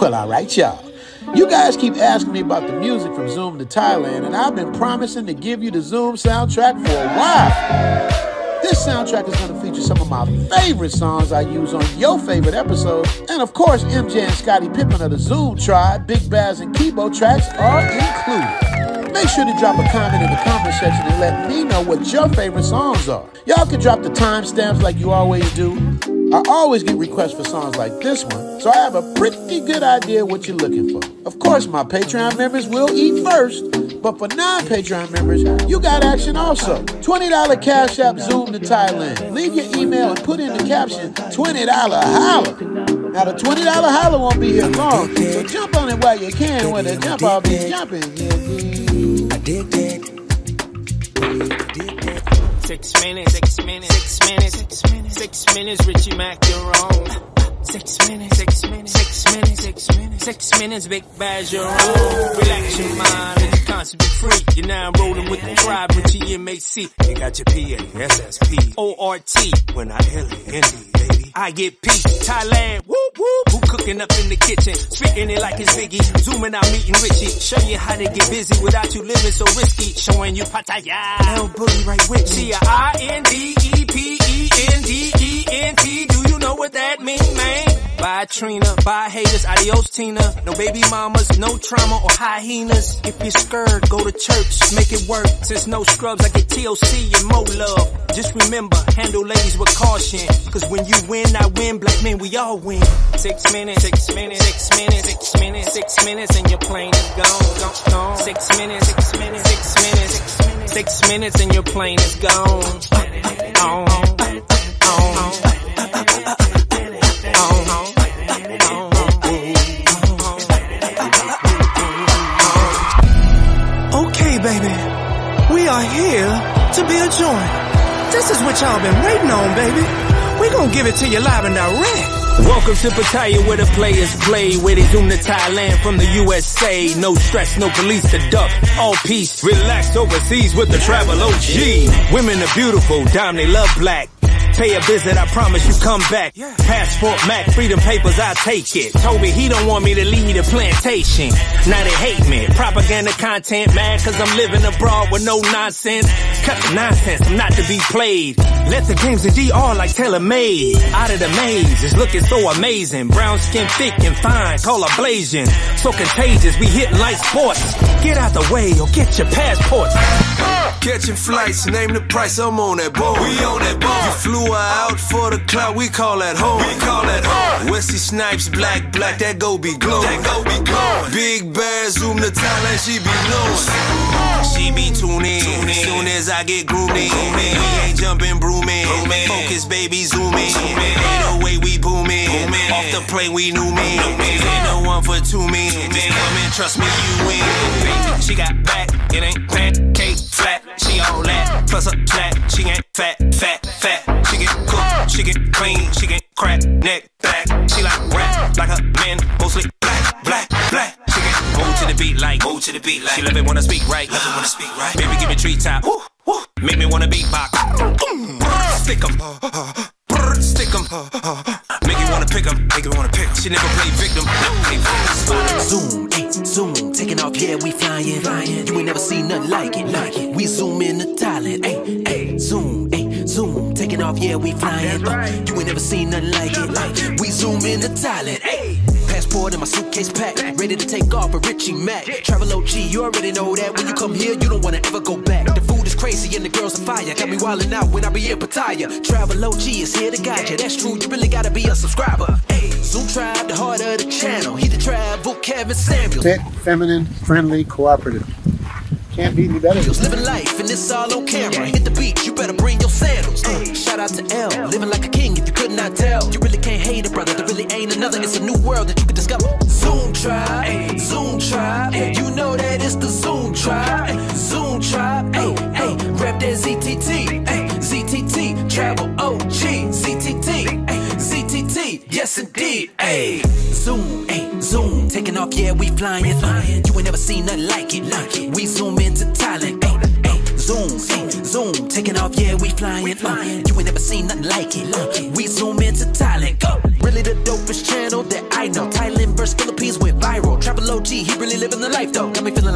Well, all right, y'all. You guys keep asking me about the music from Zoom to Thailand, and I've been promising to give you the Zoom soundtrack for a while. This soundtrack is going to feature some of my favorite songs I use on your favorite episode, and of course, MJ and Scotty Pippen of the Zoom Tribe, Big Baz and Kibo tracks are included. Make sure to drop a comment in the comment section and let me know what your favorite songs are. Y'all can drop the timestamps like you always do. I always get requests for songs like this one, so I have a pretty good idea what you're looking for. Of course, my Patreon members will eat first, but for non-Patreon members, you got action also. $20 Cash App Zoom to Thailand. Leave your email and put in the caption $20 holla. Now the $20 holla won't be here long, so jump on it while you can when the jump off is jumping. Six minutes, six minutes, six minutes, six minutes, six minutes, Richie Mac, you're on. Six minutes, six minutes, six minutes, six minutes, six minutes, Big Baz, you're on. Relax your mind, let your conscience be free. You're now rolling with the tribe, Richie MAC. You got your PA, ORT, when I L N D, baby. I get peace, Thailand, whoop whoop. Who cooking up in the kitchen, spitting it like it's Biggie. Zooming out, meeting Richie. Show you how to get busy without you living so risky. Showing you Pattaya. L Bully right with me. C-I-N-D-E-P-E-N-D-E-N-T. Do you know what that mean, man? Bye Trina, bye haters, adios Tina. No baby mamas, no trauma or hyenas. If you're scared, go to church, make it work. Since no scrubs, I get TOC and more love. Just remember, handle ladies with caution. Cause when you win, I win, black men, we all win. Six minutes, six minutes, six minutes, six minutes, six minutes, and your plane is gone, gone, gone. Six minutes, six minutes, six minutes, six minutes, six minutes, and your plane is gone. On, on, on. Are here to be a joint. This is what y'all been waiting on, baby. We gonna give it to you live and direct. Welcome to Pattaya where the players play, where they zoom to Thailand from the USA. No stress, no police to duck, all peace. Relax overseas with the travel OG. Women are beautiful, dime they love black. Pay a visit, I promise you come back. Passport, Mac, freedom papers, I take it. Toby, he don't want me to lead the plantation. Now they hate me. Propaganda content, mad cause I'm living abroad with no nonsense. Cut the nonsense, I'm not to be played. Let the games of DR like Taylor made. Out of the maze, it's looking so amazing. Brown skin thick and fine, call her blazing. So contagious, we hitting like sports. Get out the way or get your passports. Catching flights, name the price, I'm on that boat. We on that boat. You flew her out for the clout, we call that home. We call that home. Wesley Snipes, black, black, that go be glowing. That go be glowing. Big Bear, zoom to Thailand, she be blowing. She be tuning, in. soon as I get groomed in. We ain't jumping, brooming. Focus, baby, zooming. Ain't no way we booming. Off the plane, we knew me. Ain't no one for two men. Just come and trust me, you win. She got back, it ain't pancake flat. She all that, plus a flat. She ain't fat, fat, fat. She get cooked, she get clean, she get crack, neck back. She like rap, like a man, mostly black, black, black. She get move to the beat like, move to the beat like. She love it wanna speak right, love it wanna speak right. Baby, give me treetop, woo, woo. Make me wanna beatbox. Stick 'em, stick 'em. Make you wanna pick 'em, make you wanna pick. She never play victim, never play victim. Zoom, taking off, yeah, we flying, flying. You ain't never seen nothing like it, like it. We zoom in to Thailand, ayy, ayy, zoom, ayy, zoom, taking off, yeah, we flying. Uh, you ain't never seen nothing like it, like it. We zoom in to Thailand, ayy. Passport in my suitcase packed, ready to take off with Richie Mac. Travel OG, you already know that. When you come here, you don't wanna ever go back. The food is crazy and the girls are fire. Got me wildin' out when I be in Pattaya. Travel OG is here to guide ya. That's true, you really gotta be a subscriber. Ayy, Zoom Tribe, the heart of the channel. He the travel Kevin Samuel. Fit, feminine, friendly, cooperative. Can't be any better. Just living life and it's all on camera. Hit the beach, you better bring your sandals. Uh, shout out to L, living like a king if you could not tell. You really can't hate a brother, there really ain't another. It's a new world that you can discover. Zoom yeah, we flying. flying. You ain't never seen nothing like it, like it. We zoom into Thailand, hey, hey, zoom, hey, zoom, taking off, yeah, we flying. flying. You ain't never seen nothing like it, like it. We zoom into Thailand, go. Really the dopest channel that I know. Thailand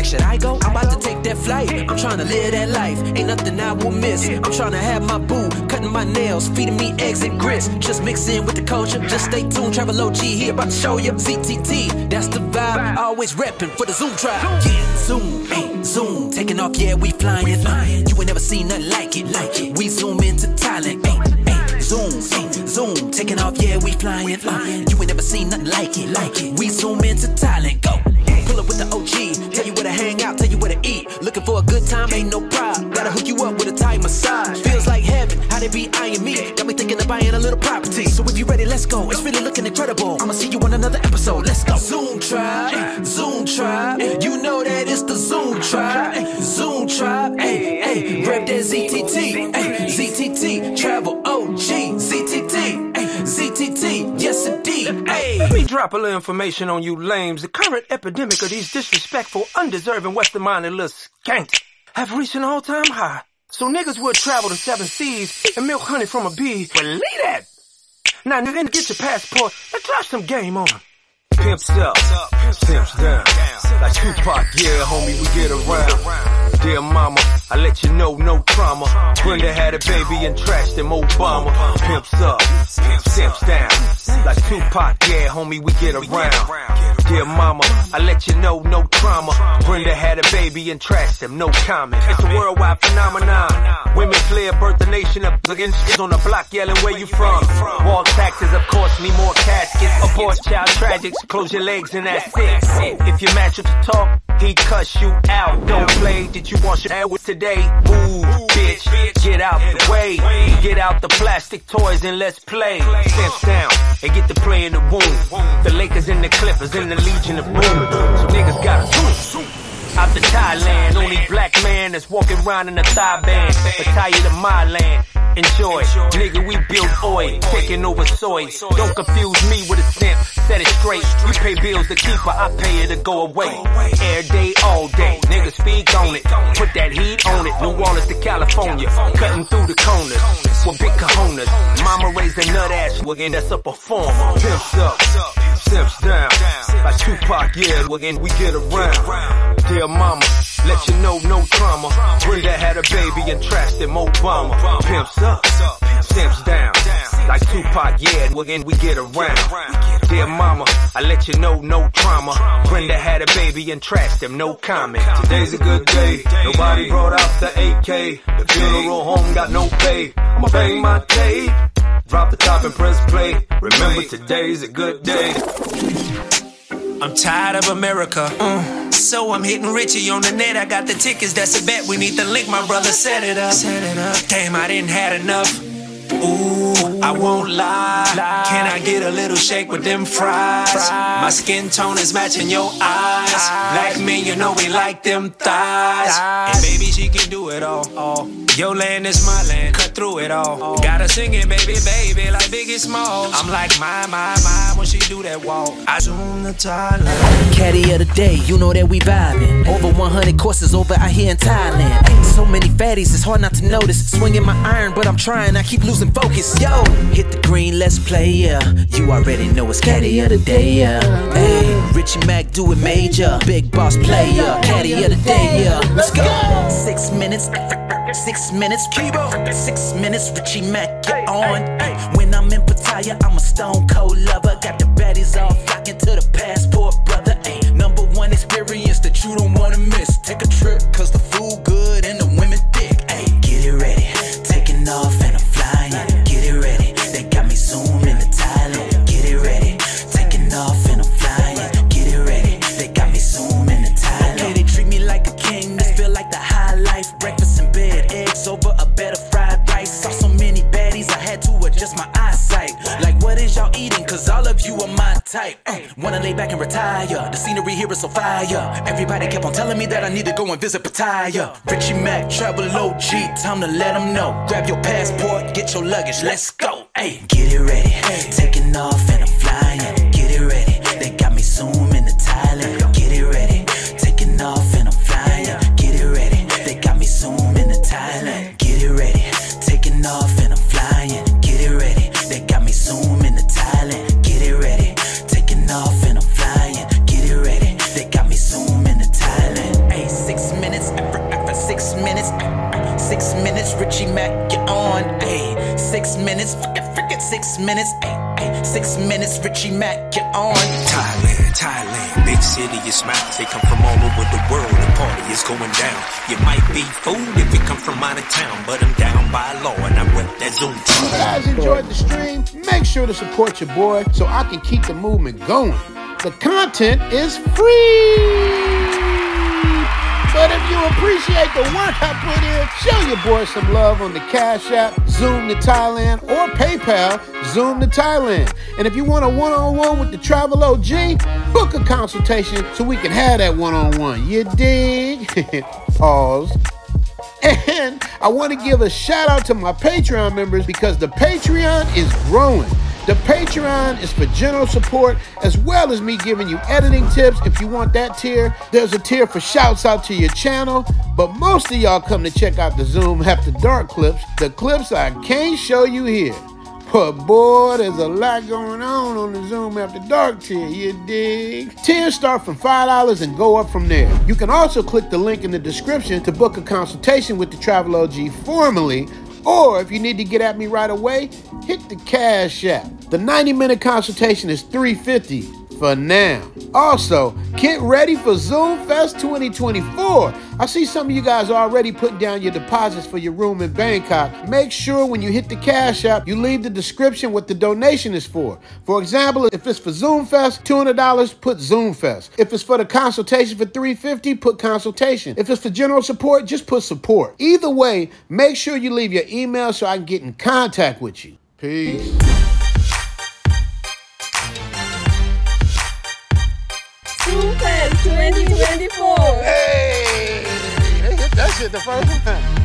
like, should I go? I'm about to take that flight. I'm trying to live that life. Ain't nothing I will miss. I'm trying to have my boo, cutting my nails, feeding me eggs and grits. Just mix in with the culture. Just stay tuned. Travel OG here, about to show you. ZTT, that's the vibe. Always repping for the Zoom tribe. Yeah, Zoom, hey, Zoom. Taking off, yeah, we flying. You ain't never seen nothing like it, like it. We zoom into Thailand, Zoom, Zoom. Taking off, yeah, we flying. Uh, you ain't never seen nothing like it, like it. We zoom into Thailand, go. Pull up with the OG, tell you where to hang out, tell you where to eat. Looking for a good time, ain't no problem. Gotta hook you up with a Thai massage. Feels like heaven, how they be eyeing me. Got me thinking of buying a little property. So if you ready, let's go. It's really looking drop a little information on you lames. The current epidemic of these disrespectful, undeserving, Western-minded little skanks have reached an all-time high. So niggas would travel the seven seas and milk honey from a bee. Believe that! Now nigga, get your passport and drop some game on. Pimps up, pimps down. Like Tupac, yeah, homie, we get around. Dear mama, I let you know, no trauma. Brenda had a baby and trashed him, Obama. Pimps up, pimps down. Like Tupac, yeah, homie, we get around. Dear mama, I let you know, no trauma. Brenda had a baby and trashed him, no comment. It's a worldwide phenomenon. Women clear, birth the nation up against on the block yelling where you from. Wall taxes, of course, need more caskets. Abort child tragics, close your legs and that's it. If you match up to talk, he cuss you out. Don't play, did you want your with today? Move, bitch, get out the way. Get out the plastic toys and let's play. Steps down and get the play in the womb. The Lakers and the Clippers and the Legion of Boom. So niggas gotta zoom. Out to Thailand, only black man that's walking around in a thigh band. Retire to my land. Enjoy, nigga, we build oil, taking over soy. Don't confuse me with a simp, set it straight. You pay bills to keep her, I pay her to go away. Air day, all day, nigga speak on it. Put that heat on it, New Orleans to California. Cutting through the corners, with big cojones. Mama raised a nut ass, and that's a performer. Pimps up, simps down. Like Tupac, yeah, we get around. Dear mama, let you know no trauma. Brenda had a baby and trashed him, Obama. Pimps up, simps down. Like Tupac, yeah, and we get around. Dear mama, I let you know no trauma. Brenda had a baby and trashed him, no comment. Today's a good day. Nobody brought out the AK. The funeral home got no pay. I'ma bang my tape. Drop the top and press play. Remember today's a good day. I'm tired of America. uh. So I'm hitting Richie on the net. I got the tickets, that's a bet. We need the link, my brother set it up. Set it up. Damn, I didn't had enough. Ooh, I won't lie. Can I get a little shake with them fries? My skin tone is matching your eyes. Like me, you know we like them thighs. And baby, she can do it all. Your land is my land, cut through it all. Gotta sing it, baby, baby, like Biggie Smalls. I'm like my, my, my when she do that walk. I zoom the Thailand. Caddy of the day, you know that we vibing. Over 100 courses over out here in Thailand. So many fatties, it's hard not to notice. Swinging my iron, but I'm trying, I keep losing focus. Yo, hit the green, let's play, yeah. You already know it's Caddy of the day, yeah. Hey, Richie Mac, do it major. Big boss player, Caddy of the day, yeah. Let's go. Six minutes, six minutes, keep on. Six minutes, Richie Mac, get on. When I'm in Pattaya, I'm a stone cold lover. Got the baddies all flocking to the passport, brother. Ay, number one experience that you don't wanna miss. Take a trip, cause the food eating? Cause all of you are my type. Uh, wanna lay back and retire. The scenery here is so fire. Everybody kept on telling me that I need to go and visit Pattaya. Richie Mac, travel OG, time to let them know. Grab your passport, get your luggage, let's go. Hey, get it ready. Taking off and I'm flying. Richie Mac, you're on. Thailand, Thailand, big city of smiles. They come from all over the world. The party is going down. You might be fooled if you come from out of town, but I'm down by law and I rep that Zoom If you guys enjoyed the stream, make sure to support your boy so I can keep the movement going. The content is free. But if you appreciate the work I put in, show your boy some love on the Cash App, Zoom to Thailand, or PayPal, Zoom to Thailand. And if you want a one-on-one with the Travel OG, book a consultation so we can have that one-on-one. You dig? Pause. And I want to give a shout out to my Patreon members because the Patreon is growing. The Patreon is for general support as well as me giving you editing tips. If you want that tier, there's a tier for shouts out to your channel. But most of y'all come to check out the Zoom After Dark clips, the clips I can't show you here. But boy, there's a lot going on on the Zoom After Dark tier, you dig? Tiers start from $5 and go up from there. You can also click the link in the description to book a consultation with the Travel OG formally, or if you need to get at me right away, hit the Cash App. The 90 minute consultation is $350 for now. Also, get ready for Zoom Fest 2024. I see some of you guys already putting down your deposits for your room in Bangkok. Make sure when you hit the Cash App, you leave the description what the donation is for. For example, if it's for Zoom Fest, $200, put Zoom Fest. If it's for the consultation for 350, put consultation. If it's for general support, just put support. Either way, make sure you leave your email so I can get in contact with you. Peace. 2024. Hey, they hit that shit the first time.